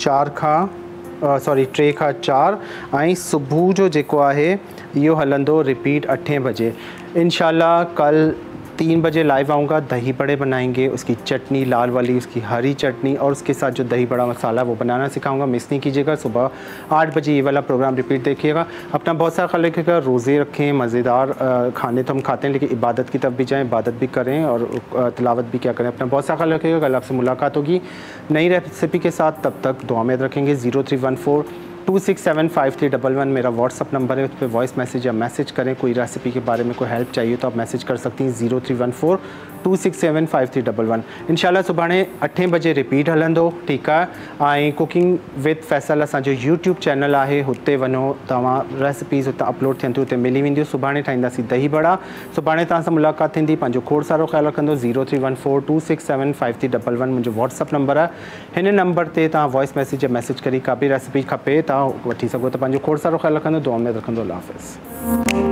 चार खां सॉरी टे खां चार, ऐं सुबुह जो जेको आहे, इहो हलंदो रिपीट अठे बजे। इनशाला कल तीन बजे लाइव आऊँगा, दही बड़े बनाएँगे, उसकी चटनी लाल वाली, उसकी हरी चटनी और उसके साथ जो दही बड़ा मसाला वो बनाना सिखाऊँगा। मिस नहीं कीजिएगा, सुबह आठ बजे ये वाला प्रोग्राम रिपीट देखिएगा। अपना बहुत सारा ख्याल रखिएगा, रोज़े रखें, मज़ेदार खाने तो हम खाते हैं, लेकिन इबादत की तरफ़ भी जाएँ, इबादत भी करें और तलावत भी क्या करें। अपना बहुत सारा ख्याल रखिएगा, कल आपसे मुलाकात होगी। नई रेसिपी के साथ तब तक दुआ में रखेंगे zero three one four two six seven five three double one मेरा व्हाट्सअप नंबर है, उस पर वॉइस मैसेज या मैसेज करें, कोई रेसिपी के बारे में कोई हेल्प चाहिए तो आप मैसेज कर सकती हैं zero three one four two six seven five three double one इनशाला सुभाणे अठें बजे रिपीट हलंदो, ठीकु आहे? ऐं कुकिंग विद फैसल असांजो यूट्यूब चैनल आहे, हुते वञो, तव्हां रेसिपीज़ हुतां अपलोड थियनि थियूं, हुते मिली वेंदियूं, सुभाणे ठाहींदासीं दही बड़ा। सुभाणे तव्हां सां मुलाक़ात थींदी, पंहिंजो खोड़ सारो ख़्यालु रखंदो zero three one four two six seven five three double one मुंहिंजो व्हाट्सअप नंबर आहे। हिन नंबर ते तव्हां वॉइस मैसेज या मैसेज करी का बि रेसिपी खपे, तव्हां वठी सघो पंहिंजो खोड़ सारो ख़्यालु रखंदो, दुआ में रखंदो हाफ़िज़।